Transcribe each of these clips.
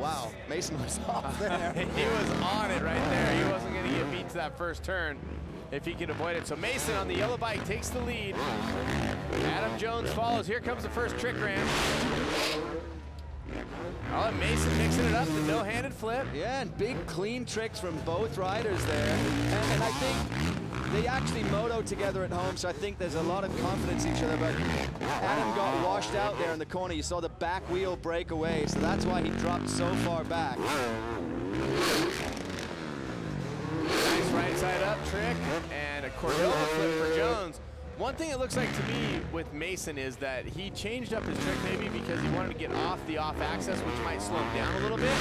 wow. Mason was off there. he was on it right there. He wasn't going to get beat to that first turn if he could avoid it. So Mason on the yellow bike takes the lead. Adam Jones follows. Here comes the first trick ramp. I'll Mason mixing it up, the no-handed flip. Yeah, and big clean tricks from both riders there. And, and I think they actually moto together at home, so I think there's a lot of confidence in each other. But Washed out there in the corner. You saw the back wheel break away, so that's why he dropped so far back. Nice right side up trick and a Cordova flip for Jones. One thing it looks like to me with Mason is that he changed up his trick maybe because he wanted to get off the off axis, which might slow him down a little bit.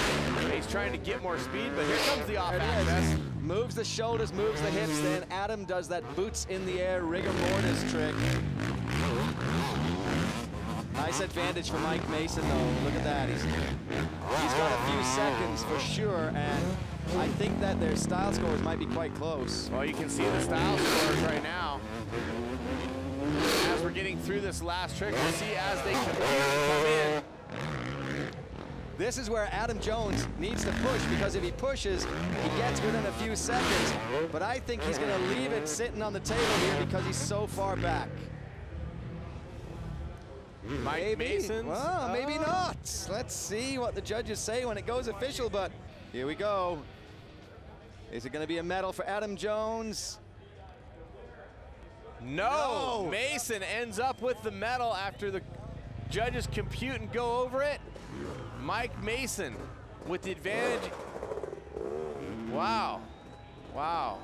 He's trying to get more speed, but here comes the off axis. Moves the shoulders, moves the hips, then Adam does that boots in the air rigor mortis trick. Nice advantage for Mike Mason though, look at that. He's, he's got a few seconds for sure, and I think that their style scores might be quite close. Well, you can see the style scores right now. As we're getting through this last trick, we'll see as they come in. This is where Adam Jones needs to push because if he pushes, he gets within a few seconds. But I think he's going to leave it sitting on the table here because he's so far back. Hmm. Mike maybe. Mason's. Well, maybe Oh. not. Let's see what the judges say when it goes official, but here we go. Is it going to be a medal for Adam Jones? No. No. Mason ends up with the medal after the judges compute and go over it. Mike Mason with the advantage. Wow. Wow.